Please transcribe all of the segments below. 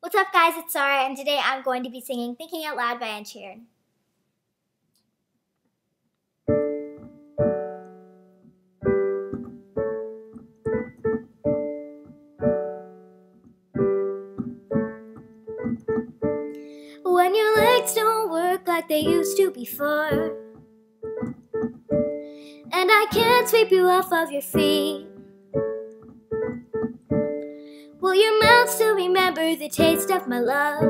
What's up guys, it's Saara and today I'm going to be singing Thinking Out Loud by Sheeran. When your legs don't work like they used to before And I can't sweep you off of your feet Will your mouth still remember the taste of my love?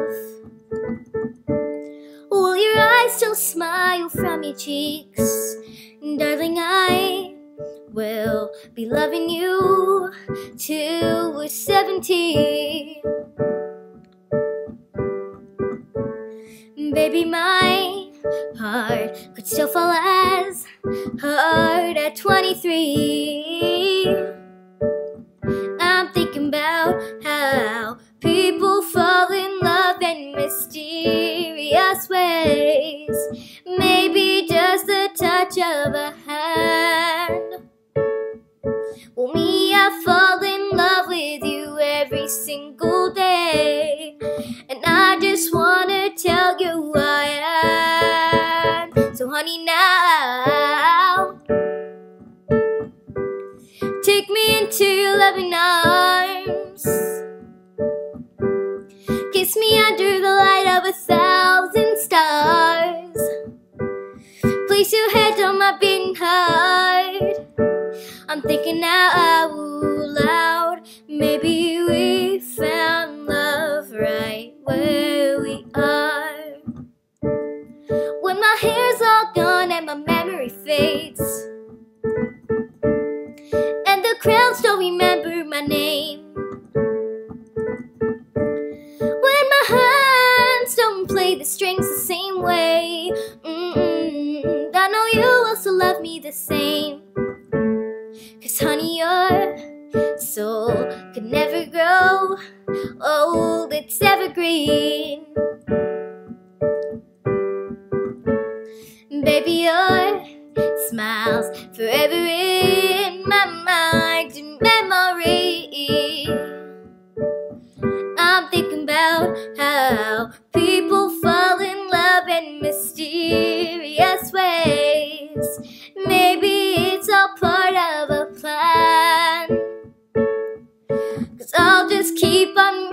Will your eyes still smile from your cheeks? Darling, I will be loving you till we're 70. Baby, my heart could still fall as hard at 23. About how people fall in love in mysterious ways. Maybe just the touch of a hand. Well, me, I fall in love with you every single day. And I just wanna tell you I am. So, honey, now take me into your loving arms. Kiss me under the light of a thousand stars. Place your head on my beating heart. I'm thinking out loud. Maybe play the strings the same way, mm-mm, I know you also love me the same. Cause honey, your soul could never grow old, it's evergreen. Baby, your smiles forever in my mind and memory. I'm thinking about how ways. Maybe it's all part of a plan. Cause I'll just keep on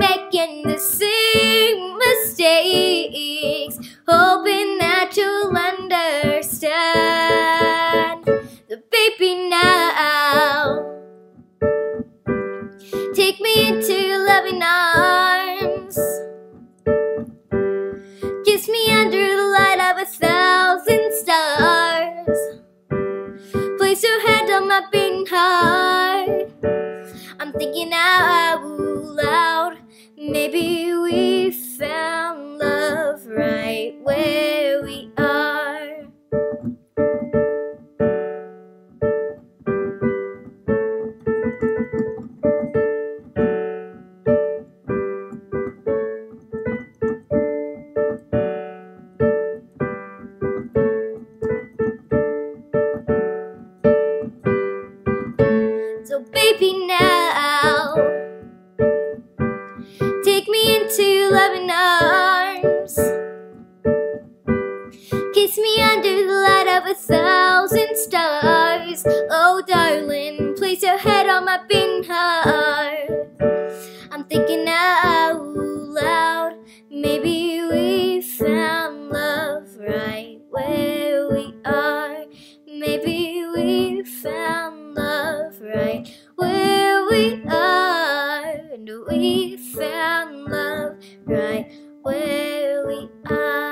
Place your hand on my beating heart. I'm thinking out loud. Maybe we baby, now take me into loving arms. Kiss me under the light of a thousand And we found love right where we are.